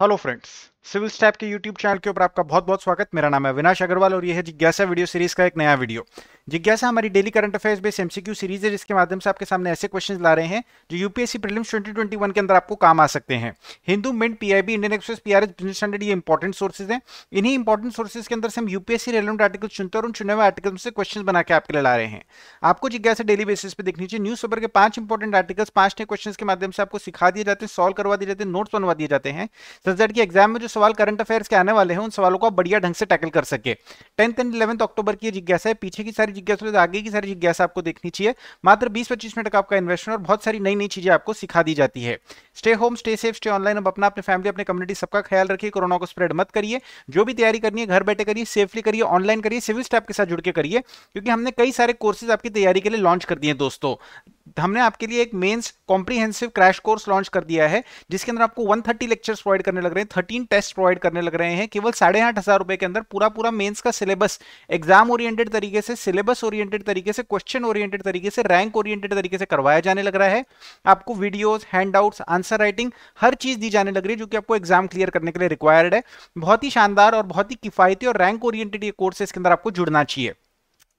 Hello friends civil step के YouTube channel के ऊपर आपका बहुत बहुत स्वागत। मेरा नाम है विनाश अग्रवाल और यह है जिज्ञासा वीडियो सीरीज़ का एक नया वीडियो। जिज्ञासा हमारी daily current affairs based MCQ series है, जिसके माध्यम से आपके सामने ऐसे क्वेश्चन ला रहे हैं जो यूपीएससी प्रीलिम्स 2021 के अंदर आपको काम आ सकते हैं। Hindu, Mint PIB Indian Express PRS Business Standard ये इंपॉर्टेंट सोर्सेज हैं। इन्हीं इंपॉर्टेंट सोर्सेज के अंदर से हम यूपीएससी रेलिवेंट आर्टिकल चुनते और उन चुने हुए आर्टिकल से क्वेश्चन बना के आपके लिए ला रहे हैं। आपको जिज्ञासा डेली बेसिस पे देखनी चाहिए। न्यूज़ पेपर के पाँच इंपॉर्टेंट आर्टिकल्स पाँच ने क्वेश्चन के माध्यम से आपको सिखा दिए जाते हैं सॉल्व करवा दिए जाते हैं नोट्स बनवा दिए जाते हैं। सच की एग्ज़ाम में जो सवाल करंट अफेयर्स के आने वाले हैं, उन सवालों को आप बढ़िया ढंग से टैकल कर सके। टेंथ एंड इलेवंथ अक्टूबर की जिज्ञासा है, पीछे की सारी जिज्ञासा आगे की सारी जिज्ञासा आपको देखनी चाहिए। मात्र 20-25 मिनट का आपका इन्वेस्टमेंट और बहुत सारी नई नई चीज़ें आपको सिखा दी जाती है। Stay home stay safe stay online अब अपना अपने फैमिली अपने कम्युनिटी सबका ख्याल रखिए, कोरोना को स्प्रेड मत करिए। जो भी तैयारी करनी है, घर बैठे करिए सेफली करिए ऑनलाइन करिए सिविल स्टाफ के साथ जुड़ के करिए, क्योंकि हमने कई सारे कोर्सेज आपकी तैयारी के लिए लॉन्च कर दिए दोस्तों। हमने आपके लिए एक mains comprehensive crash course launch कर दिया है, जिसके अंदर आपको 130 लेक्चर्स प्रोवाइड करने लग रहे हैं 13 टेस्ट प्रोवाइड करने लग रहे हैं, केवल साढ़े आठ हज़ार रुपए के अंदर पूरा पूरा मेंस का सिलेबस एग्ज़ाम ओरिएंटेड तरीके से सिलेबस ओरिएंटेड तरीके से क्वेश्चन ओरिएंटेड तरीके से रैंक ओरिएंटेड तरीके से करवाया जाने लग रहा है। आपको वीडियोज़ हैंडआउट्स आंसर राइटिंग हर चीज़ दी जाने लग रही है, जो कि आपको एग्ज़ाम क्लियर करने के लिए रिक्वायर्ड है। बहुत ही शानदार और बहुत ही किफायती और रैंक ओरिएंटेड ये कोर्स इसके अंदर आपको जुड़ना चाहिए।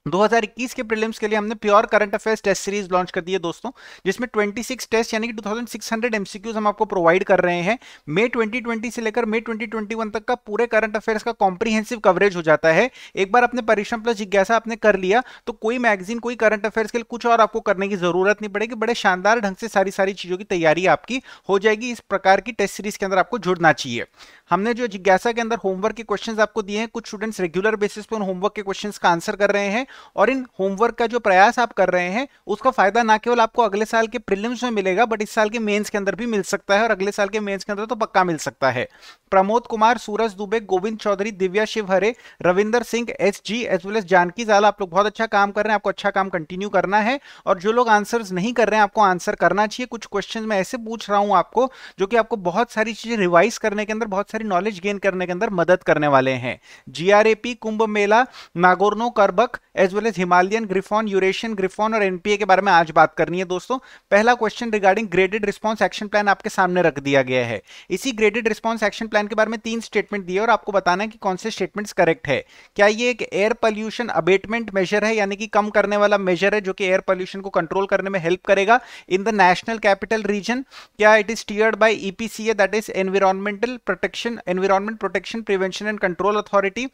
2021 के प्रीलिम्स के लिए हमने pure current affairs test series launch कर दी है दोस्तों, जिसमें 26 टेस्ट यानी कि 2600 एमसीक्यूज हम आपको प्रोवाइड कर रहे हैं। मई 2020 से लेकर मई 2021 तक का पूरे करंट अफेयर्स का कॉम्प्रीहेंसिव कवरेज हो जाता है। एक बार अपने परिश्रम प्लस जिज्ञासा आपने कर लिया तो कोई मैगजीन कोई करंट अफेयर्स के लिए कुछ और आपको करने की ज़रूरत नहीं पड़ेगी। बड़े शानदार ढंग से सारी सारी चीज़ों की तैयारी आपकी हो जाएगी। इस प्रकार की टेस्ट सीरीज़ के अंदर आपको जुड़ना चाहिए। हमने जो जिज्ञासा के अंदर होमवर्क के क्वेश्चंस आपको दिए हैं, कुछ स्टूडेंट्स रेगुलर बेसिस पर उन होमवर्क के क्वेश्चंस का आंसर कर रहे हैं। और इन होमवर्क का जो प्रयास आप कर रहे हैं, उसका फ़ायदा ना केवल आपको अगले साल के प्रीलिम्स में मिलेगा बट इस साल के मेंस के अंदर भी मिल सकता है और अगले साल के मेंस के अंदर तो पक्का मिल सकता है। Pramod Kumar, Suraj Dubey, Govind Chaudhary, Divya Shivhare Ravinder Singh S G as well as Janki Jala, आप लोग बहुत अच्छा काम कर रहे हैं, आपको अच्छा काम कंटिन्यू करना है और जो लोग आंसर्स नहीं कर रहे हैं, आपको आंसर करना चाहिए। कुछ क्वेश्चन मैं ऐसे पूछ रहा हूँ आपको, जो कि आपको बहुत सारी चीज़ें रिवाइज करने के अंदर, बहुत सारी नॉलेज गेन करने करने के अंदर मदद करने वाले हैं। GRAP Kumbh Mela Nagorno Karabakh as well as Himalayan griffon Eurasian griffon और एनपीए के बारे में आज बात करनी है दोस्तों। पहला question regarding graded response action plan आपके सामने रख दिया गया है। इसी ग्रेडेड रिस्पॉन्स एक्शन प्लान के बारे में तीन स्टेटमेंट दिए और आपको बताना है कि कौन से स्टेटमेंट करेक्ट है। क्या ये एक एयर पोल्यूशन अबेटमेंट मेजर है, यानी कि कम करने वाला मेजर है, जो कि एयर पॉल्यूशन को कंट्रोल करने में हेल्प करेगा in the National Capital Region क्या it is tiered by EPCA that is environmental protection environment protection prevention and control authority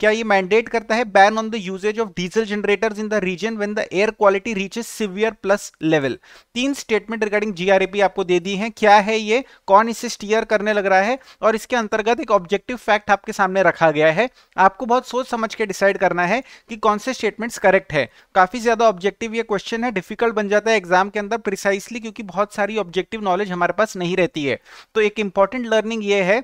क्या ये मैंडेट करता है ban on the usages of diesel generators in the region when the air quality reaches severe plus level तीन statement regarding GRAP आपको दे दी है। क्या है ये? कौन इसे स्टीयर करने लग रहा है? और इसके अंतर्गत एक ऑब्जेक्टिव फैक्ट आपके सामने रखा गया है। आपको बहुत सोच समझ के डिसाइड करना है कि कौन से स्टेटमेंट्स करेक्ट है। काफ़ी ज़्यादा ऑब्जेक्टिव ये क्वेश्चन है। डिफ़िकल्ट बन जाता है एग्ज़ाम के अंदर प्रिसाइसली क्योंकि बहुत सारी ऑब्जेक्टिव नॉलेज हमारे पास नहीं रहती है। तो एक इंपॉर्टेंट लर्निंग ये है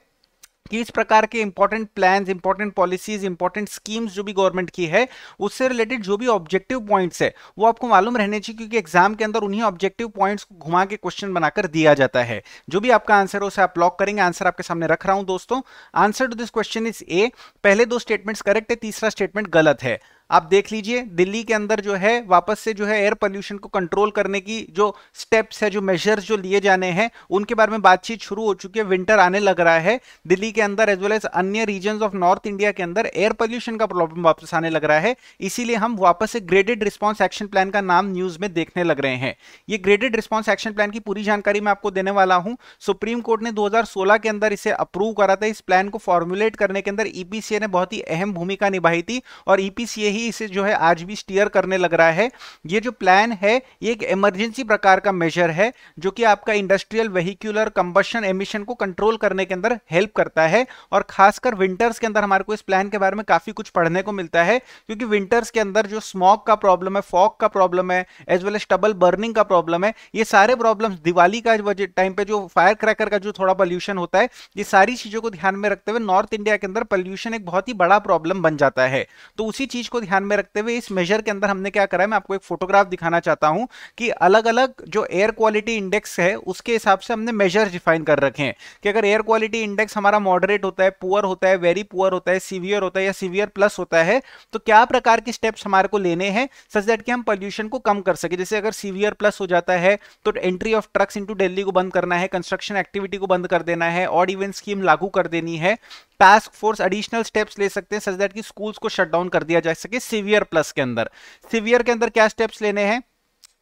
कि इस प्रकार के important plan important policies important schemes जो भी गवर्नमेंट की है, उससे रिलेटेड जो भी ऑब्जेक्टिव पॉइंट्स है, वो आपको मालूम रहने चाहिए क्योंकि एग्ज़ाम के अंदर उन्हीं ऑब्जेक्टिव पॉइंट्स को घुमा के क्वेश्चन बनाकर दिया जाता है। जो भी आपका आंसर हो, उसे आप लॉक करेंगे। आंसर आपके सामने रख रहा हूँ दोस्तों। Answer to this question is A पहले दो स्टेटमेंट्स करेक्ट है, तीसरा स्टेटमेंट गलत है। आप देख लीजिए, दिल्ली के अंदर जो है, वापस से जो है एयर पोल्यूशन को कंट्रोल करने की जो स्टेप्स है, जो मेजर्स जो लिए जाने हैं, उनके बारे में बातचीत शुरू हो चुकी है विंटर आने लग रहा है। दिल्ली के अंदर एज वेल एज अन्य रीजन ऑफ़ नॉर्थ इंडिया के अंदर एयर पोल्यूशन का प्रॉब्लम वापस आने लग रहा है। इसीलिए हम वापस से ग्रेडेड रिस्पॉन्स एक्शन प्लान का नाम न्यूज़ में देखने लग रहे हैं। ये ग्रेडेड रिस्पॉन्स एक्शन प्लान की पूरी जानकारी मैं आपको देने वाला हूँ। सुप्रीम कोर्ट ने 2016 के अंदर इसे अप्रूव करा था। इस प्लान को फॉर्मुलेट करने के अंदर ईपीसीए ने बहुत ही अहम भूमिका निभाई थी और ईपीसीए ही इसे जो है आज भी स्टीयर करने लग रहा है। ये जो प्लान है, ये एक इमरजेंसी प्रकार का मेजर है, जो कि आपका इंडस्ट्रियल वेहिकुलर कंबशन एमिशन को कंट्रोल करने के अंदर हेल्प करता है और खासकर विंटर्स के अंदर हमारे को इस प्लान के बारे में काफ़ी कुछ पढ़ने को मिलता है, क्योंकि विंटर्स के अंदर जो स्मॉक का प्रॉब्लम है फॉक का प्रॉब्लम है as well as stubble burning का प्रॉब्लम है, ये सारे प्रॉब्लम दिवाली का टाइम पे जो फायर क्रैकर का जो थोड़ा पोल्यूशन होता है, ये सारी चीज़ों को ध्यान में रखते हुए नॉर्थ इंडिया के अंदर पोल्यूशन एक बहुत ही बड़ा प्रॉब्लम बन जाता है। तो उसी चीज़ को ध्यान में रखते हुए इस मेजर के अंदर हमने क्या करा है, मैं आपको एक फोटोग्राफ दिखाना चाहता हूँ कि अलग अलग जो एयर क्वालिटी इंडेक्स है, उसके हिसाब से हमने मेजर डिफाइन कर रखे हैं कि अगर एयर क्वालिटी इंडेक्स हमारा मॉडरेट होता है पुअर होता है वेरी पुअर होता है सीवियर होता है या सीवियर प्लस होता है तो क्या प्रकार के स्टेप्स हमारे को लेने हैं सच दैट कि हम पॉल्यूशन को कम कर सके? जैसे अगर सीवियर प्लस हो जाता है तो entry of trucks into Delhi को बंद करना है कंस्ट्रक्शन एक्टिविटी को बंद कर देना है ऑड इवेंट स्कीम लागू कर देनी है टास्क फोर्स एडिशनल स्टेप्स ले सकते हैं सच दैट कि स्कूल्स को शट डाउन कर दिया जा सके सीवियर प्लस के अंदर। सीवियर के अंदर क्या स्टेप्स लेने हैं?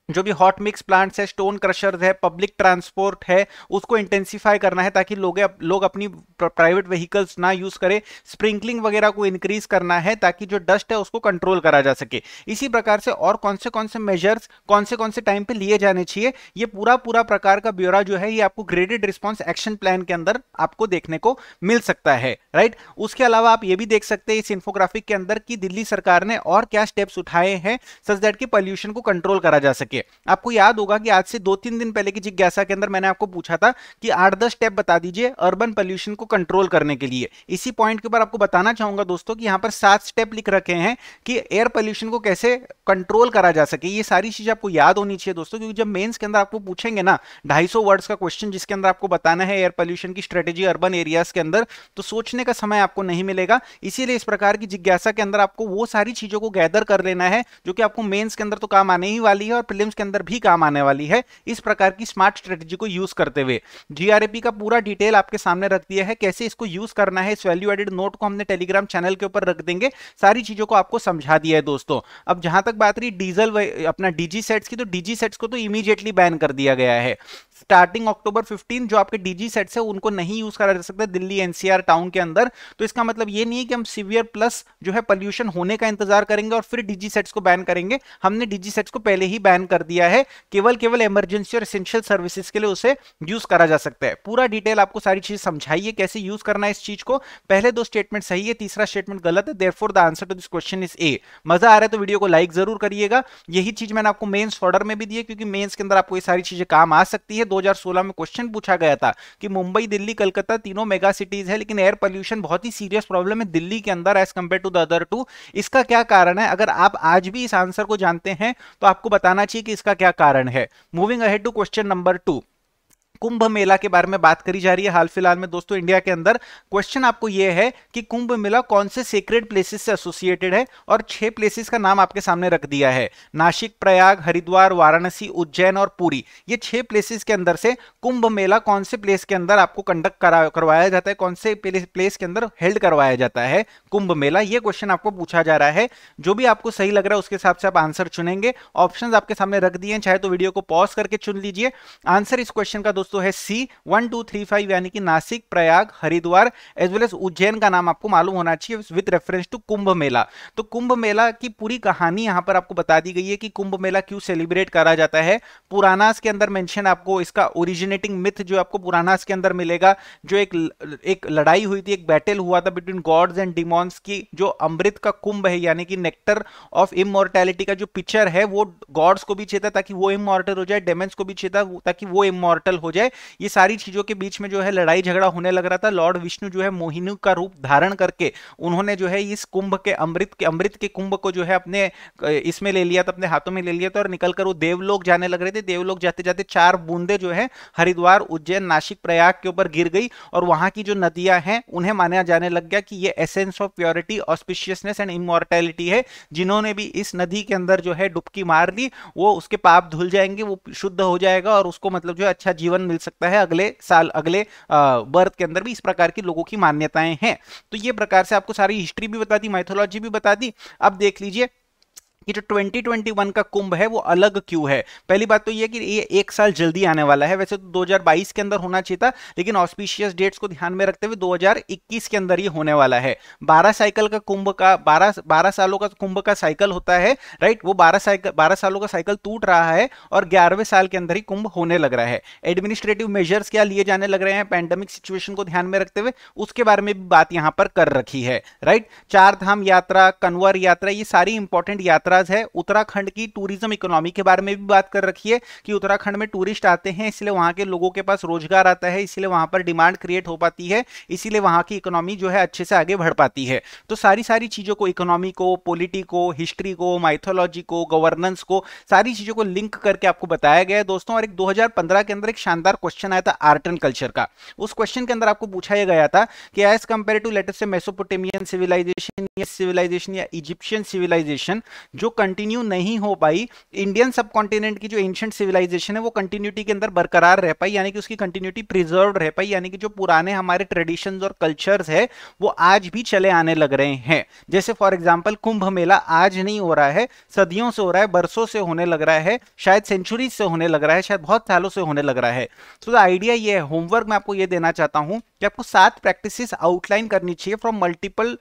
जो भी हॉट मिक्स प्लांट्स है स्टोन क्रशर्स है पब्लिक ट्रांसपोर्ट है, उसको इंटेंसिफाई करना है ताकि लोग लोग अपनी प्राइवेट व्हीकल्स ना यूज़ करें। स्प्रिंकलिंग वगैरह को इंक्रीज करना है ताकि जो डस्ट है उसको कंट्रोल करा जा सके। इसी प्रकार से और कौन से कौन से मेजर्स कौन से कौन से टाइम पे लिए जाने चाहिए, ये पूरा पूरा प्रकार का ब्यौरा जो है, ये आपको ग्रेडेड रिस्पॉन्स एक्शन प्लान के अंदर आपको देखने को मिल सकता है राइट उसके अलावा आप ये भी देख सकते हैं, इस इन्फोग्राफिक के अंदर की दिल्ली सरकार ने और क्या स्टेप्स उठाए हैं सच दैट की पॉल्यूशन को कंट्रोल करा जा सके। सके आपको याद होगा कि आज से दो तीन दिन पहले की जिज्ञासा के अंदर मैंने आपको पूछा था कि आठ दस स्टेप बता दीजिए अर्बन पोल्यूशन को कंट्रोल करने के लिए। इसी पॉइंट के ऊपर आपको बताना चाहूँगा दोस्तों कि यहाँ पर सात स्टेप लिख रखे हैं कि एयर पोल्यूशन को कैसे कंट्रोल करा जा सके। ये सारी चीज़ें आपको याद होनी चाहिए दोस्तों, क्योंकि जब मेन्स के अंदर आपको पूछेंगे ना, ढाई वर्ड्स का क्वेश्चन जिसके अंदर आपको बताना है एयर पोल्यूशन की स्ट्रेटेजी अर्बन एरियाज़ के अंदर तो सोचने का समय आपको नहीं मिलेगा। इसीलिए इस प्रकार की जिज्ञासा के अंदर आपको वो सारी चीज़ों को गैदर कर लेना है जो कि आपको मेन्स के अंदर तो काम आने ही वाली है और प्रिलिम्स के अंदर भी काम आने वाली है इस प्रकार की स्मार्ट स्ट्रेटेजी को यूज़ करते हुए। जीआरएपी का पूरा डिटेल आपके सामने रख दिया है, कैसे इसको यूज़ करना है, इस वैल्यू एडेड नोट को हमने टेलीग्राम चैनल के ऊपर रख देंगे, सारी चीज़ों को आपको समझा दिया है दोस्तों। अब जहाँ तक बात रही डीजल अपना डीजी सेट्स की तो डीजी सेट्स को तो इमीडिएटली बैन कर दिया गया है। स्टार्टिंग अक्टूबर 15 जो आपके डीजी सेट्स है, उनको नहीं यूज़ करा जा सकता दिल्ली एनसीआर टाउन के अंदर। तो इसका मतलब ये नहीं है कि हम सीवियर प्लस जो है पॉल्यूशन होने का इंतज़ार करेंगे और फिर डीजी सेट्स को बैन करेंगे। हमने डीजी सेट्स को पहले ही बैन कर दिया है। केवल केवल इमरजेंसी और एसेंशियल सर्विसेज़ के लिए उसे यूज़ करा जा सकता है। पूरा डिटेल आपको सारी चीज़ समझाइए कैसे यूज़ करना है इस चीज़ को। पहले दो स्टेटमेंट सही है, तीसरा स्टेटमेंट गलत है therefore the answer to this question is A मज़ा आ रहा है तो वीडियो को लाइक ज़रूर करिएगा। यही चीज़ मैंने आपको मेन्स ऑर्डर में भी दी है, क्योंकि मेन्स के अंदर आपको ये सारी चीज़ें काम आ सकती है। 2016 में क्वेश्चन पूछा गया था कि मुंबई, दिल्ली, कलकत्ता तीनों मेगा सिटीज़ है, लेकिन एयर पॉल्यूशन बहुत ही सीरियस प्रॉब्लम है दिल्ली के अंदर as compared to the other two इसका क्या कारण है? अगर आप आज भी इस आंसर को जानते हैं तो आपको बताना चाहिए कि इसका क्या कारण है। Moving ahead to question number two Kumbh Mela के बारे में बात करी जा रही है हाल फ़िलहाल में दोस्तों इंडिया के अंदर। क्वेश्चन आपको यह है कि कुंभ मेला कौन से सीक्रेट प्लेसेस से एसोसिएटेड है और छह प्लेसेस का नाम आपके सामने रख दिया है। नासिक प्रयाग, हरिद्वार, वाराणसी, उज्जैन और पुरी। ये छह प्लेसेस के अंदर से कुंभ मेला कौन से प्लेस के अंदर आपको कंडक्ट करवाया जाता है, कौन से प्लेस के अंदर हेल्ड करवाया जाता है कुंभ मेला। ये क्वेश्चन आपको पूछा जा रहा है। जो भी आपको सही लग रहा है उसके हिसाब से आप आंसर चुनेंगे। ऑप्शन आपके सामने रख दिए चाहे तो वीडियो को पॉज करके चुन लीजिए। आंसर इस क्वेश्चन का है C one two three five यानी कि Nashik, Prayag, Haridwar as well as Ujjain का नाम आपको मालूम होना चाहिए with reference to Kumbh Mela. तो कुंभ मेला की पूरी कहानी यहाँ पर आपको बता दी गई है कि कुंभ मेला क्यों सेलिब्रेट करा जाता है। पुरानास के अंदर मेंशन आपको इसका ओरिजिनेटिंग मिथ जो आपको पुरानास के अंदर मिलेगा, जो एक एक लड़ाई हुई थी, एक बैटल हुआ था बिटवीन गॉड्स एंड डिमॉन्स की, जो अमृत का कुंभ है, यानी कि नेक्टर ऑफ़ इमोर्टैलिटी का जो पिक्चर है, वो गॉड्स को भी चेता ताकि वो इमोर्टल हो जाए डेमेंस को भी चेता ताकि वो इमोर्टल हो जाए, ये सारी चीज़ों के बीच में जो है लड़ाई झगड़ा होने लग रहा था। लॉर्ड विष्णु जो है मोहिनी का रूप धारण करके उन्होंने जो है इस कुंभ के अमृत के अमृत के कुंभ को जो है अपने, इसमें ले लिया था, अपने हाथों में ले लिया था और निकलकर वो देवलोक जाने लग रहे थे। देवलोक जाते जाते चार बूंदे जो है, हरिद्वार, उज्जैन, नासिक, प्रयाग के ऊपर गिर गई और वहाँ की जो नदियाँ हैं, उन्हें माना जाने लग गया कि ये essence of purity, auspiciousness and immortality है। जिन्होंने भी इस नदी के अंदर जो है डुबकी मार ली, वो उसके पाप धुल जाएँगे, वो शुद्ध हो जाएगा और उसको मतलब जो है अच्छा जीवन मिल सकता है अगले साल, अगले बर्थ के अंदर भी इस प्रकार की लोगों की मान्यताएँ हैं। तो ये प्रकार से आपको सारी हिस्ट्री भी बता दी माइथोलॉजी भी बता दी। अब देख लीजिए कि जो 2021 का कुंभ है, वो अलग क्यों है? पहली बात तो ये कि ये एक साल जल्दी आने वाला है। वैसे तो 2022 के अंदर होना चाहिए था, लेकिन ऑस्पिशियस डेट्स को ध्यान में रखते हुए 2021 के अंदर ये होने वाला है। 12 साइकिल का कुंभ का 12 12 सालों का कुंभ का साइकिल होता है राइट वो 12 साइकिल 12 सालों का साइकिल टूट रहा है और ग्यारहवें साल के अंदर ही कुंभ होने लग रहा है। एडमिनिस्ट्रेटिव मेजर्स क्या लिए जाने लग रहे हैं? पैंडेमिक सिचुएशन को ध्यान में रखते हुए उसके बारे में भी बात यहाँ पर कर रखी है राइट चार धाम यात्रा, कन्वर यात्रा, ये सारी इंपॉर्टेंट यात्रा यात्राज है, उत्तराखंड की टूरिज़्म इकोनॉमी के बारे में भी बात कर रखी है कि उत्तराखंड में टूरिस्ट आते हैं, इसलिए वहाँ के लोगों के पास रोज़गार आता है, इसलिए वहाँ पर डिमांड क्रिएट हो पाती है, इसीलिए वहाँ की इकोनॉमी जो है अच्छे से आगे बढ़ पाती है। तो सारी सारी चीज़ों को इकोनॉमी को पोलिटी को हिस्ट्री को माइथोलॉजी को गवर्नेंस को, सारी चीज़ों को लिंक करके आपको बताया गया है दोस्तों। और एक 2015 के अंदर एक शानदार क्वेश्चन आया था आर्ट एंड कल्चर का। उस क्वेश्चन के अंदर आपको पूछा गया था कि as compared to latest Mesopotamian civilisation या सिविलाइजेशन या इजिप्शियन सिविलाइजेशन जो कंटिन्यू नहीं हो पाई इंडियन सब की जो एंशंट सिविलाइजेशन है, वो कंटिन्यूटी के अंदर बरकरार रह पाई, यानी कि उसकी कंटिन्यूटी प्रिजर्व रह पाई, यानी कि जो पुराने हमारे ट्रेडिशन और कल्चर्स है, वो आज भी चले आने लग रहे हैं। जैसे फॉर एग्ज़ाम्पल कुंभ मेला आज नहीं हो रहा है, सदियों से हो रहा है, बरसों से होने लग रहा है, शायद सेंचुरी से होने लग रहा है, शायद बहुत सालों से होने लग रहा है। तो द आइडिया ये है होमवर्क मैं आपको ये देना चाहता हूँ कि आपको सात प्रैक्टिसेस आउटलाइन करनी चाहिए from multiple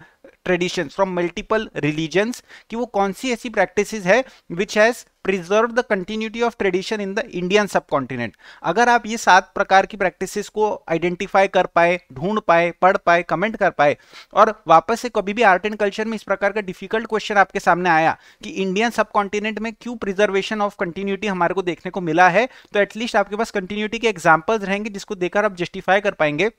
tradition from multiple religions कि वो कौन सी ऐसी प्रैक्टिस है which has preserve the continuity of tradition in the Indian subcontinent अगर आप ये सात प्रकार की प्रैक्टिसेस को आइडेंटिफाई कर पाए, ढूंढ पाए, पढ़ पाए कमेंट कर पाए और वापस से कभी भी आर्ट एंड कल्चर में इस प्रकार का डिफ़िकल्ट क्वेश्चन आपके सामने आया कि इंडियन सब कॉन्टिनेंट में क्यों प्रिजर्वेशन ऑफ़ कंटिन्यूटी हमारे को देखने को मिला है तो एटलीस्ट आपके पास कंटिन्यूटी के एग्जाम्पल्स रहेंगे जिसको देखकर आप जस्टिफाई कर पाएँगे।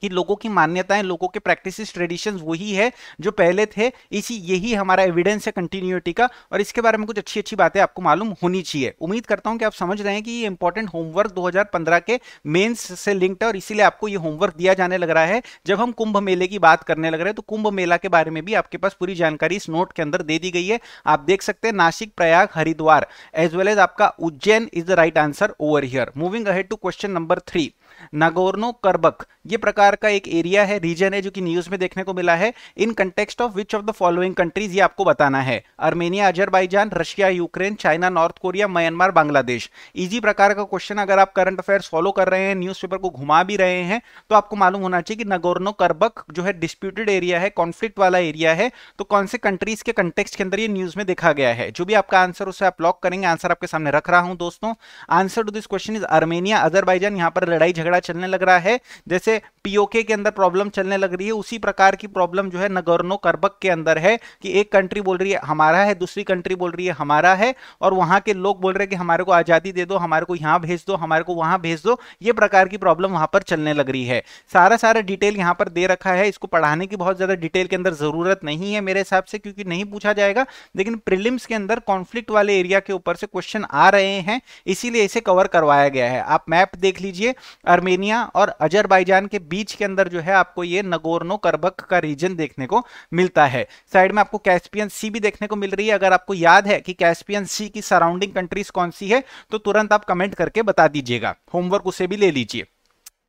कि लोगों की मान्यताएँ, लोगों के प्रैक्टिस ट्रेडिशन वही है जो पहले थे। इसी यही हमारा एविडेंस है कंटिन्यूटी का। और इसके बारे में कुछ अच्छी अच्छी बातें आपको मालूम होनी चाहिए। उम्मीद करता हूँ कि आप समझ रहे हैं कि ये इंपॉर्टेंट होमवर्क 2015 के मेंस से लिंक्ड है और इसीलिए आपको ये होमवर्क दिया जाने लग रहा है। जब हम कुंभ मेले की बात करने लग रहे हैं तो कुंभ मेला के बारे में भी आपके पास पूरी जानकारी इस नोट के अंदर दे दी गई है। आप देख सकते हैं Nashik, Prayag, Haridwar as well as आपका Ujjain is the right answer over here moving ahead to question number three Nagorno Karabakh, ये प्रकार का एक एरिया है रीजन है जो कि न्यूज़ में देखने को मिला है। In context of which of the following countries ये आपको बताना है? Armenia Azerbaijan Russia Ukraine China North Korea Myanmar Bangladesh easy प्रकार का क्वेश्चन अगर आप करंट अफेयर्स फॉलो कर रहे हैं न्यूज़पेपर को घुमा भी रहे हैं तो आपको मालूम होना चाहिए कि नगोर्नो करबक जो है डिस्प्यूटेड एरिया है कॉन्फ्लिक्ट वाला एरिया है। तो कौन से कंट्रीज़ के कंटेक्स्ट के अंदर ये न्यूज़ में देखा गया है? जो भी आपका आंसर उसे आप लॉक करेंगे। आंसर आपके सामने रख रहा हूँ दोस्तों। Answer to this question is Armenia Azerbaijan यहाँ पर लड़ाई झगड़ा चलने लग रहा है। जैसे पीओके के अंदर प्रॉब्लम चलने लग रही है, उसी प्रकार की प्रॉब्लम जो है नगोर्नो करबक के अंदर है कि एक कंट्री बोल रही है, हमारा है, दूसरी कंट्री बोल रही है, हमारा है, और वहाँ के लोग बोल रहे हैं कि, हमारे को आज़ादी दे दो, हमारे को यहाँ भेज दो, हमारे को वहाँ भेज दो, ये प्रकार की प्रॉब्लम वहाँ पर चलने लग रही है। सारा सारा डिटेल यहाँ पर दे रखा है। इसको पढ़ाने की बहुत ज़्यादा डिटेल के अंदर ज़रूरत नहीं है मेरे हिसाब से, क्योंकि नहीं पूछा जाएगा। लेकिन प्रिलिम्स के अंदर कॉन्फ्लिक्ट वाले एरिया के ऊपर से क्वेश्चन आ रहे हैं, इसीलिए इसे कवर करवाया गया है। आप मैप देख लीजिए। अर्मेनिया और अजरबैजान के बीच के अंदर जो है आपको ये नगोरनो करबक का रीजन देखने को मिलता है। साइड में आपको कैस्पियन सी भी देखने को मिल रही है। अगर आपको याद है कि कैस्पियन सी की सराउंडिंग कंट्रीज़ कौन सी है तो तुरंत आप कमेंट करके बता दीजिएगा। होमवर्क उसे भी ले लीजिए।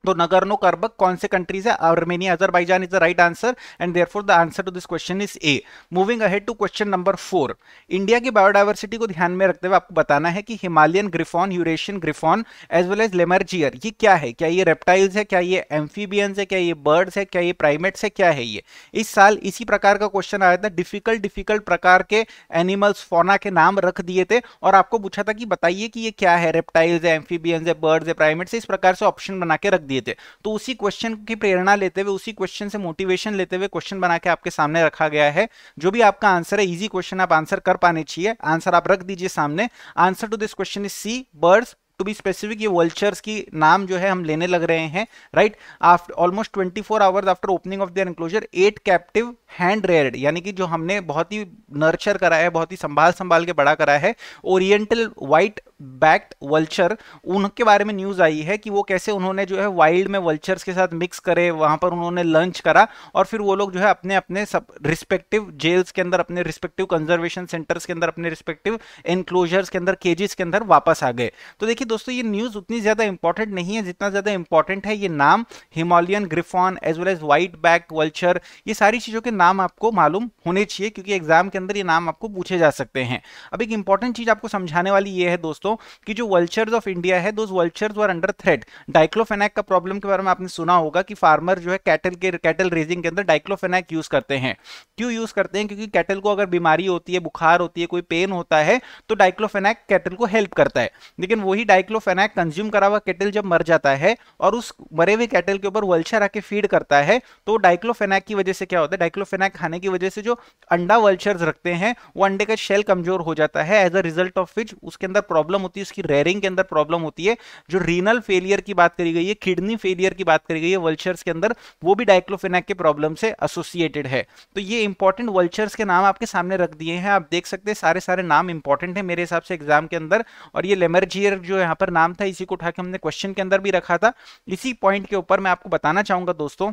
तो नगरनो करबक कौन से कंट्रीज़ है? Armenia Azerbaijan is the right answer and therefore the answer to this question is A moving ahead to question number four India की बायोडाइवर्सिटी को ध्यान में रखते हुए आपको बताना है कि Himalayan griffon Eurasian griffon as well as lammergeier ये क्या है? क्या ये रेप्टाइल्स है? क्या ये एम्फीबियंस है? क्या ये बर्ड्स है? क्या ये प्राइमेट्स है? क्या है ये? इस साल इसी प्रकार का क्वेश्चन आया था डिफ़िकल्ट डिफ़िकल्ट प्रकार के एनिमल्स फोना के नाम रख दिए थे और आपको पूछा था कि बताइए कि ये क्या है? रेप्टाइल्स है एम्फीबियंस है बर्ड्स है प्राइमेट्स इस प्रकार से ऑप्शन बना के रख दिए थे। तो उसी क्वेश्चन की प्रेरणा लेते हुए, उसी क्वेश्चन से मोटिवेशन लेते हुए क्वेश्चन बना के आपके सामने रखा गया है। जो भी आपका आंसर है इजी क्वेश्चन आप आंसर कर पाने चाहिए। आंसर आप रख दीजिए सामने। Answer to this question is C birds to be specific ये वल्चर्स की नाम जो है हम लेने लग रहे हैं right after almost 24 four hours after opening of their enclosure at captive hand reared यानी कि जो हमने बहुत ही नर्चर करा है, बहुत ही संभाल संभाल के बड़ा करा है। ओरिएंटल व्हाइट बैक्ड वल्चर उनके बारे में न्यूज़ आई है कि वो कैसे उन्होंने जो है वाइल्ड में वल्चर्स के साथ मिक्स करे, वहाँ पर उन्होंने लंच करा और फिर वो लोग जो है अपने अपने सब रिस्पेक्टिव जेल्स के अंदर, अपने रिस्पेक्टिव कंजर्वेशन सेंटर्स के अंदर, अपने रिस्पेक्टिव एनक्लोजर्स के अंदर केजेस के अंदर वापस आ गए। तो देखिए दोस्तों, ये न्यूज़ उतनी ज़्यादा इंपॉर्टेंट नहीं है, जितना ज़्यादा इंपॉर्टेंट है ये नाम Himalayan griffon as well as white back vulture ये सारी चीज़ों के नाम आपको मालूम होने चाहिए, क्योंकि एग्ज़ाम के अंदर ये नाम आपको पूछे जा सकते हैं। अब एक इंपॉर्टेंट चीज़ आपको समझाने वाली ये है दोस्तों दोस्तों कि जो वल्चर्स ऑफ़ इंडिया है those vultures were under threat diclofenac का प्रॉब्लम के बारे में आपने सुना होगा कि फार्मर जो है कैटल के कैटल रेजिंग के अंदर डाइक्लोफेनाक यूज़ करते हैं। क्यों यूज़ करते हैं? क्योंकि कैटल को अगर बीमारी होती है, बुखार होती है, कोई पेन होता है तो डाइक्लोफेनाक कैटल को हेल्प करता है। लेकिन वही डाइक्लोफेनाक कंज्यूम करा हुआ कैटल जब मर जाता है और उस मरे हुए कैटल के ऊपर वल्चर आके फ़ीड करता है तो डाइक्लोफेनाक की वजह से क्या होता है? डाइक्लोफेनाक खाने की वजह से जो अंडा वल्चर्स रखते हैं, वो अंडे का शेल कमज़ोर हो जाता है as a result of which उसके अंदर प्रॉब्लम होती है, उसकी रेयरिंग के अंदर प्रॉब्लम होती है। जो रीनल फेलियर की बात करी गई है किडनी फेलियर की बात करी गई है वल्चर्स के अंदर, वो भी डाइक्लोफेनाक के प्रॉब्लम से एसोसिएटेड है। तो ये इंपॉर्टेंट वल्चर्स के नाम आपके सामने रख दिए हैं। आप देख सकते हैं सारे सारे नाम इंपॉर्टेंट है मेरे हिसाब से एग्ज़ाम के अंदर। और ये लेमरजियर जो यहाँ पर नाम था, इसी को उठा के हमने क्वेश्चन के अंदर भी रखा था। इसी पॉइंट के ऊपर मैं आपको बताना चाहूँगा दोस्तों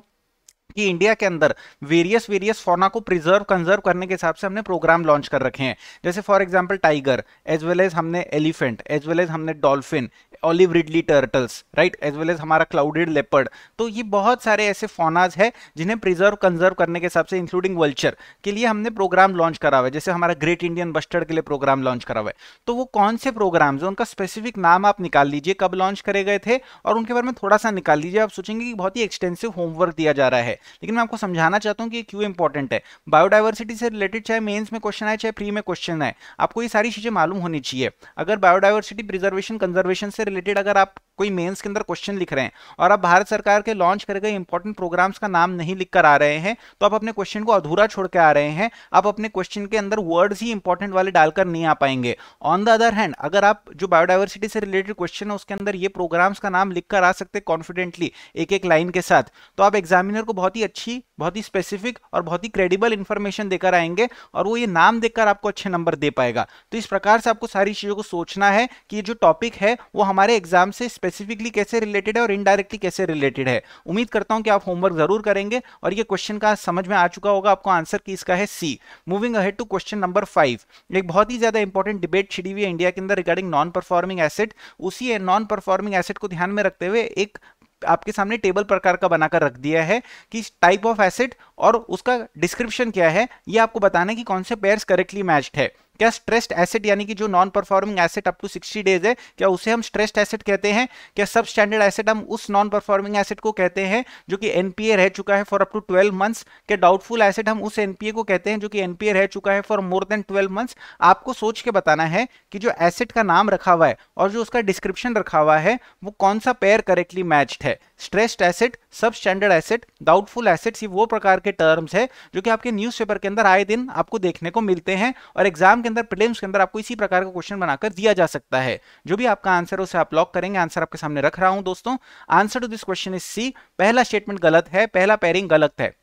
कि इंडिया के अंदर वेरियस वेरियस फोना को प्रिजर्व कंजर्व करने के हिसाब से हमने प्रोग्राम लॉन्च कर रखे हैं। जैसे for example tiger as well as हमने एलिफेंट एज वेल एज हमने dolphin olive ridley turtles right as well as हमारा क्लाउडेड लेपर्ड तो ये बहुत सारे ऐसे फोनाज है जिन्हें प्रिजर्व कंजर्व करने के हिसाब से इंक्लूडिंग वल्चर के लिए हमने प्रोग्राम लॉन्च करा हुआ है। जैसे हमारा ग्रेट इंडियन बस्टर्ड के लिए प्रोग्राम लॉन्च करा हुआ है। तो वो कौन से प्रोग्राम्स उनका स्पेसिफिक नाम आप निकाल लीजिए, कब लॉन्च करे गए थे? और उनके बारे में थोड़ा सा निकाल लीजिए। आप सोचेंगे कि बहुत ही एक्सटेंसिव होमवर्क दिया जा रहा है। लेकिन मैं आपको समझाना चाहता हूँ कि क्यों इंपॉर्टेंट है? बायोडाइवर्सिटी से रिलेटेड चाहे मेन्स में क्वेश्चन आए, चाहे प्री में क्वेश्चन आए, आपको ये सारी चीज़ें मालूम होनी चाहिए। अगर बायोडाइवर्सिटी प्रिजर्वेशन कंजर्वेशन से रिलेटेड अगर आप कोई मेंस के अंदर क्वेश्चन लिख रहे हैं और आप भारत सरकार के लॉन्च करे गए इंपॉर्टेंट प्रोग्राम्स का नाम नहीं लिख कर आ रहे हैं तो आप अपने क्वेश्चन को अधूरा छोड़ के आ रहे हैं। आप अपने क्वेश्चन के अंदर वर्ड्स ही इंपॉर्टेंट वाले डालकर नहीं आ पाएँगे। ऑन द अदर हैंड अगर आप जो बायोडाइवर्सिटी से रिलेटेड क्वेश्चन है, उसके अंदर ये प्रोग्राम्स का नाम लिखकर आ सकते कॉन्फिडेंटली एक एक लाइन के साथ तो आप एग्जामिनर को बहुत ही अच्छी बहुत ही स्पेसिफिक और बहुत ही क्रेडिबल इन्फॉर्मेशन देकर आएँगे और वो ये नाम देखकर आपको अच्छे नंबर दे पाएगा। तो इस प्रकार से आपको सारी चीज़ों को सोचना है कि ये जो टॉपिक है, वो हमारे एग्ज़ाम से स्पेसिफिकली कैसे रिलेटेड है और इनडायरेक्टली कैसे रिलेटेड है। उम्मीद करता हूँ कि आप होमवर्क ज़रूर करेंगे और ये क्वेश्चन का समझ में आ चुका होगा आपको आंसर की इसका है C moving ahead to question number five एक बहुत ही ज़्यादा इंपॉर्टेंट डिबेट छिड़ी हुई है इंडिया के अंदर रिगार्डिंग नॉन परफॉर्मिंग एसेट उसी नॉन परफॉर्मिंग एसेट को ध्यान में रखते हुए एक आपके सामने टेबल प्रकार का बनाकर रख दिया है कि टाइप ऑफ़ एसिड और उसका डिस्क्रिप्शन क्या है? ये आपको बताना है कि कौन से पेयर्स करेक्टली मैच्ड है। क्या स्ट्रेस्ड एसिड यानी कि जो non performing asset up to 60 days है, क्या उसे हम स्ट्रेस्ड एसिड कहते हैं? क्या सब स्टैंडर्ड एसिड हम उस नॉन परफॉर्मिंग एसिड को कहते हैं, जो कि एनपीए रह चुका है फॉर अप टू 12 मंथ्स क्या डाउटफुल एसिड हम उस एनपीए को कहते हैं, जो कि एनपीए रह चुका है फॉर मोर देन 12 मंथ्स आपको सोच के बताना है कि जो एसिड का नाम रखा हुआ है और जो उसका डिस्क्रिप्शन रखा हुआ है, वो कौन सा पेयर करेक्टली मैच्ड है? Stressed asset substandard asset doubtful assets ये वो प्रकार के टर्म्स है जो कि आपके न्यूज़पेपर के अंदर आए दिन आपको देखने को मिलते हैं और एग्ज़ाम के अंदर प्रीलिम्स के अंदर आपको इसी प्रकार का क्वेश्चन बनाकर दिया जा सकता है। जो भी आपका आंसर उसे आप लॉक करेंगे। आंसर आपके सामने रख रहा हूँ दोस्तों। Answer to this question is C पहला स्टेटमेंट गलत है, पहला पेयरिंग गलत है।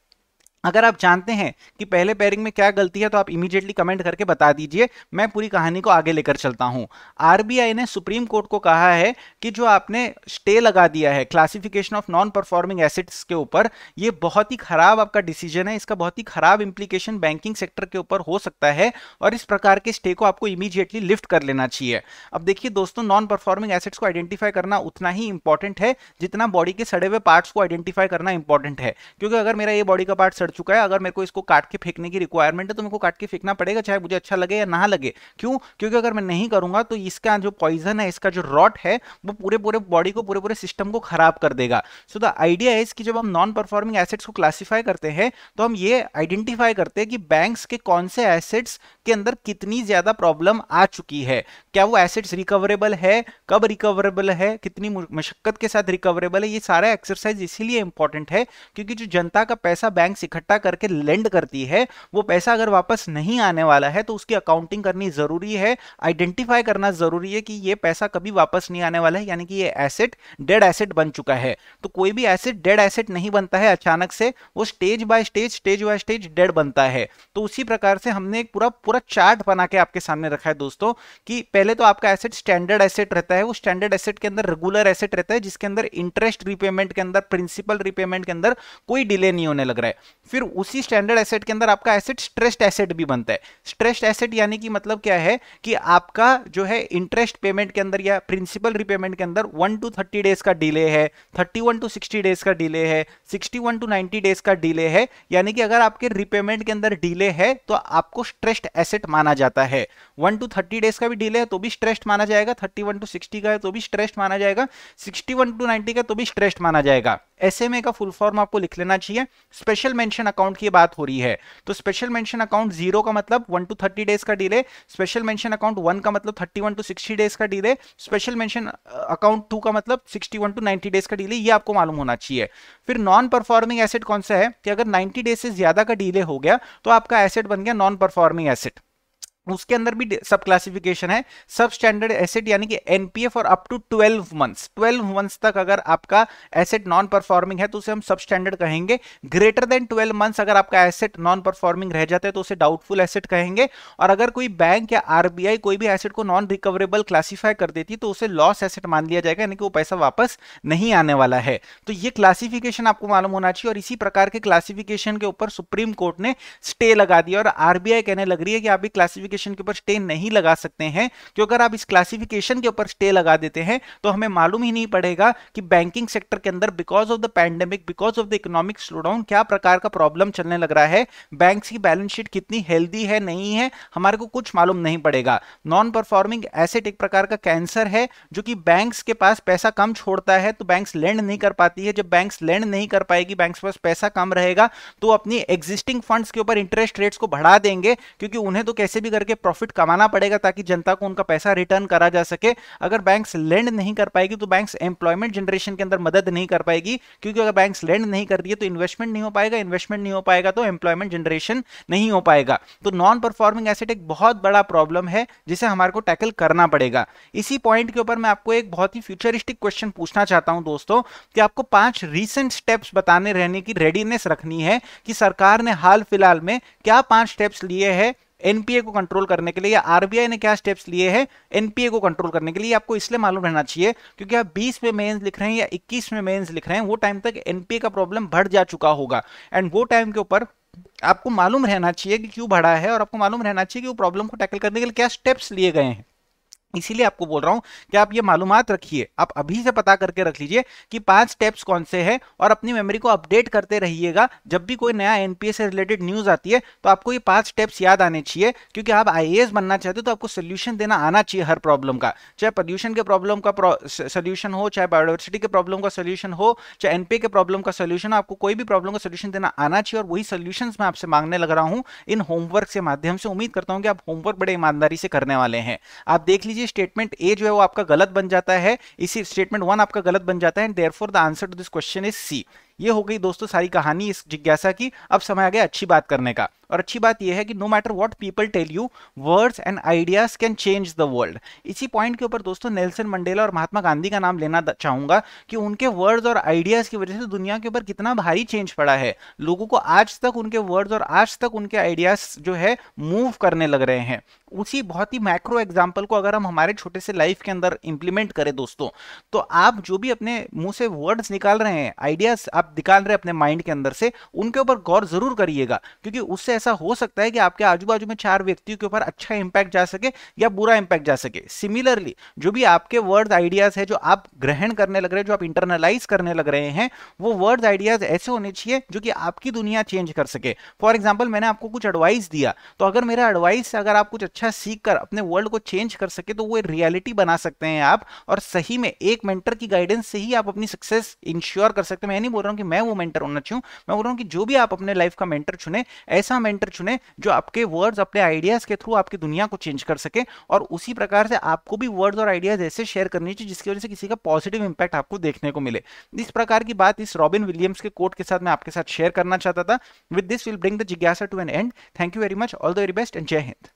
अगर आप जानते हैं कि पहले पेयरिंग में क्या गलती है तो आप इमीडिएटली कमेंट करके बता दीजिए, मैं पूरी कहानी को आगे लेकर चलता हूँ। आरबीआई ने सुप्रीम कोर्ट को कहा है कि जो आपने स्टे लगा दिया है classification of non performing assets के ऊपर, ये बहुत ही खराब आपका डिसीज़न है, इसका बहुत ही खराब इंप्लीकेशन बैंकिंग सेक्टर के ऊपर हो सकता है और इस प्रकार के स्टे को आपको इमीडिएटली लिफ्ट कर लेना चाहिए। अब देखिए दोस्तों नॉन परफॉर्मिंग एसेट्स को आइडेंटिफाई करना उतना ही इंपॉर्टेंट है, जितना बॉडी के सड़े हुए पार्ट्स को आइडेंटिफाई करना इंपॉर्टेंट है। क्योंकि अगर मेरा ये बॉडी का पार्ट सड़ चुका है, अगर मेरे को इसको काट के फेंकने की रिक्वायरमेंट है तो मेरे को काट के फेंकना पड़ेगा, चाहे मुझे अच्छा लगे या ना लगे। क्यों? क्योंकि अगर मैं नहीं करूँगा तो इसका जो पॉइजन है, इसका जो रॉट है, वो पूरे पूरे बॉडी को, पूरे पूरे सिस्टम को खराब कर देगा। सो द आइडिया इज़ कि जब हम नॉन परफॉर्मिंग एसेट्स को क्लासीफाई करते हैं तो हम ये आइडेंटिफाई करते हैं कि बैंक्स के कौन से एसेट्स के अंदर कितनी ज़्यादा प्रॉब्लम आ चुकी है। क्या वो एसेट्स रिकवरेबल है? कब रिकवरेबल है? कितनी मशक्कत के साथ रिकवरेबल है? ये सारा एक्सरसाइज इसीलिए इंपॉर्टेंट है, क्योंकि जो जनता का पैसा बैंक इकट्ठा करके लेंड करती है, वो पैसा अगर वापस नहीं आने वाला है तो उसकी अकाउंटिंग करनी ज़रूरी है आइडेंटिफाई करना ज़रूरी है कि ये पैसा कभी वापस नहीं आने वाला है, यानी कि ये एसेट डेड एसेट बन चुका है। तो कोई भी एसेट डेड एसेट नहीं बनता है अचानक से, वो stage by stage stage by stage dead बनता है। तो उसी प्रकार से हमने एक पूरा पूरा चार्ट बना के आपके सामने रखा है दोस्तों, कि पहले तो आपका एसेट स्टैंडर्ड एसेट रहता है, वो स्टैंडर्ड एसेट के अंदर रेगुलर एसेट रहता है, जिसके अंदर इंटरेस्ट रिपेमेंट के अंदर प्रिंसिपल रिपेमेंट के अंदर कोई डिले नहीं होने लग रहा है। फिर उसी स्टैंडर्ड एसेट के अंदर आपका एसेट स्ट्रेस्ड एसेट भी बनता है। स्ट्रेस्ड एसेट यानी कि मतलब क्या है कि आपका जो है इंटरेस्ट पेमेंट के अंदर या प्रिंसिपल रिपेमेंट के अंदर वन टू थर्टी डेज़ का डिले है thirty one to sixty days का डिले है sixty one to ninety days का डिले है। यानी कि अगर आपके रिपेमेंट के अंदर डिले है तो आपको स्ट्रेस्ड एसेट माना जाता है। वन टू थर्टी डेज़ का भी डिले है तो भी स्ट्रेस्ड माना जाएगा। थर्टी वन टू सिक्सटी का है तो भी स्ट्रेस्ड माना जाएगा। सिक्सटी वन टू नाइनटी का तो भी स्ट्रेस्ड माना जाएगा। एसएमए का फुल फॉर्म आपको लिख लेना चाहिए। स्पेशल मेंशन अकाउंट की बात हो रही है। तो स्पेशल मेंशन अकाउंट ज़ीरो का मतलब वन टू थर्टी डेज़ का delay special mention account one का मतलब thirty one to sixty days का delay special mention account two का मतलब sixty one to ninety days का डिले ये आपको मालूम होना चाहिए। फिर नॉन परफॉर्मिंग एसेट कौन सा है? कि अगर नाइनटी डेज़ से ज़्यादा का डिले हो गया तो आपका एसेट बन गया नॉन परफॉर्मिंग एसेट उसके अंदर भी सब क्लासिफिकेशन है। सब स्टैंडर्ड एसेट यानी कि एनपीएफ और अप टू 12 मंथ्स 12 मंथ्स तक अगर आपका एसेट नॉन परफॉर्मिंग है तो उसे हम सब स्टैंडर्ड कहेंगे। ग्रेटर देन 12 मंथ्स अगर आपका एसेट नॉन परफॉर्मिंग रह जाता है तो उसे डाउटफुल एसेट कहेंगे। और अगर कोई बैंक या आरबीआई कोई भी एसेट को नॉन रिकवरेबल क्लासीफाई कर देती तो उसे लॉस एसेट मान लिया जाएगा, यानी कि वो पैसा वापस नहीं आने वाला है। तो ये क्लासिफिकेशन आपको मालूम होना चाहिए और इसी प्रकार के क्लासिफिकेशन के ऊपर सुप्रीम कोर्ट ने स्टे लगा दिया और आरबीआई कहने लग रही है कि आप क्लासिफिकेशन क्लासिफिकेशन के ऊपर स्टे नहीं लगा सकते हैं। क्योंकि अगर आप इस क्लासिफिकेशन के ऊपर स्टे लगा देते हैं तो हमें मालूम ही नहीं पड़ेगा कि बैंकिंग सेक्टर के अंदर because of the pandemic because of the economic slowdown क्या प्रकार का प्रॉब्लम चलने लग रहा है? बैंक की बैलेंस शीट कितनी हेल्दी है, नहीं है, हमारे को कुछ मालूम नहीं पड़ेगा। नॉन परफॉर्मिंग एसेट एक प्रकार का कैंसर है, जो कि बैंक्स के पास पैसा कम छोड़ता है तो बैंक्स लैंड नहीं कर पाती है। जब बैंक्स लैंड नहीं कर पाएगी बैंक्स पास पैसा कम रहेगा तो अपनी एग्जिस्टिंग फंड्स के ऊपर इंटरेस्ट रेट्स को बढ़ा देंगे, क्योंकि उन्हें तो कैसे भी करके प्रॉफिट प्रॉफिट कमाना पड़ेगा ताकि जनता को उनका पैसा रिटर्न करा जा सके। अगर बैंक्स लेंड नहीं कर पाएगी तो बैंक्स एम्प्लॉयमेंट जनरेशन के अंदर मदद नहीं कर पाएगी, क्योंकि अगर बैंक्स लेंड नहीं कर है तो इन्वेस्टमेंट नहीं हो पाएगा इन्वेस्टमेंट नहीं हो पाएगा तो एम्प्लॉयमेंट जनरेशन नहीं हो पाएगा। तो नॉन परफॉर्मिंग एसेट एक बहुत बड़ा प्रॉब्लम है, जिसे हमारे को टैकल करना पड़ेगा। इसी पॉइंट के ऊपर मैं आपको एक बहुत ही फ्यूचरिस्टिक क्वेश्चन पूछना चाहता हूँ दोस्तों, कि आपको पाँच रीसेंट स्टेप्स बताने रहने की रेडीनेस रखनी है कि सरकार ने हाल फ़िलहाल में क्या पाँच स्टेप्स लिए हैं एनपीए को कंट्रोल करने के लिए या आरबीआई ने क्या स्टेप्स लिए हैं? एनपीए को कंट्रोल करने के लिए आपको इसलिए मालूम रहना चाहिए क्योंकि आप 20 में मेन्स लिख रहे हैं या 21 में मेन्स लिख रहे हैं, वो टाइम तक एनपीए का प्रॉब्लम बढ़ जा चुका होगा। एंड वो टाइम के ऊपर आपको मालूम रहना चाहिए कि क्यों बढ़ा है और आपको मालूम रहना चाहिए कि वो प्रॉब्लम को टैकल करने के लिए क्या स्टेप्स लिए गए हैं। इसीलिए आपको बोल रहा हूँ कि आप ये मालूम रखिए। आप अभी से पता करके रख लीजिए कि पाँच स्टेप्स कौन से हैं और अपनी मेमोरी को अपडेट करते रहिएगा। जब भी कोई नया एनपीएस से रिलेटेड न्यूज़ आती है तो आपको ये पाँच स्टेप्स याद आने चाहिए, क्योंकि आप आईएएस बनना चाहते हो तो आपको सोल्यूशन देना आना चाहिए हर प्रॉब्लम का। चाहे पोल्यूशन के प्रॉब्लम का सोल्यूशन हो, चाहे बायोडाइवर्सिटी के प्रॉब्लम का सोल्यूशन हो, चाहे एनपीए के प्रॉब्लम का सोल्यूशन आपको कोई भी प्रॉब्लम का सोल्यूशन देना आना चाहिए और वही सोल्यूशन मैं आपसे मांगने लग रहा हूँ इन होमवर्क के माध्यम से। उम्मीद करता हूँ कि आप होमवर्क बड़े ईमानदारी से करने वाले हैं। आप देख लीजिए स्टेटमेंट ए जो है वो आपका गलत बन जाता है, इसी स्टेटमेंट वन आपका गलत बन जाता है and therefore the answer to this question is C ये हो गई दोस्तों सारी कहानी इस जिज्ञासा की। अब समय आ गया अच्छी बात करने का। और अच्छी बात यह है कि no matter what people tell you words and ideas can change the world इसी पॉइंट के ऊपर दोस्तों नेल्सन मंडेला और महात्मा गांधी का नाम लेना चाहूँगा कि उनके वर्ड्स और आइडियाज़ की वजह से दुनिया के ऊपर कितना भारी चेंज पड़ा है। लोगों को आज तक उनके वर्ड्स और आज तक उनके आइडियाज़ जो है मूव करने लग रहे हैं। उसी बहुत ही मैक्रो एग्ज़ाम्पल को अगर हम हमारे छोटे से लाइफ के अंदर इंप्लीमेंट करें दोस्तों तो आप जो भी अपने मुँह से वर्ड्स निकाल रहे हैं आइडियाज़ आप निकाल रहे अपने माइंड के अंदर से, उनके ऊपर गौर ज़रूर करिएगा, क्योंकि उससे ऐसा हो सकता है कि आपके आजू बाजू में चार व्यक्तियों के ऊपर अच्छा इंपैक्ट जा सके या बुरा इंपैक्ट जा सके। सिमिलरली जो भी आपके वर्ड आइडियाज़ है, जो आप ग्रहण करने लग रहे हैं, जो आप इंटरनलाइज करने लग रहे हैं, वो वर्ड आइडियाज़ ऐसे होने चाहिए जो कि आपकी दुनिया चेंज कर सके। फॉर एग्ज़ाम्पल मैंने आपको कुछ एडवाइस दिया तो अगर मेरा एडवाइस अगर आप कुछ अच्छा सीख कर अपने वर्ल्ड को चेंज कर सके तो वो रियलिटी बना सकते हैं आप, और सही में एक मेंटर की गाइडेंस से ही आप अपनी सक्सेस इंश्योर कर सकते हैं। मैं नहीं बोल रहा हूँ कि मैं वो मेंटर होना चाहूँ मैं बोल रहा हूँ कि जो भी आप अपने लाइफ का मेंटर चुने, ऐसा मेंटर चुने जो आपके वर्ड्स अपने आइडियाज़ के थ्रू आपकी दुनिया को चेंज कर सके और उसी प्रकार से आपको भी वर्ड्स और आइडियाज़ ऐसे शेयर करनी चाहिए जिसकी वजह से किसी का पॉजिटिव इंपैक्ट आपको देखने को मिले। इस प्रकार की बात इस रॉबिन विलियम्स के कोट के साथ मैं आपके साथ शेयर करना चाहता था। With this will bring the जिज्ञासा to an end thank you very much all the very best and Jai Hind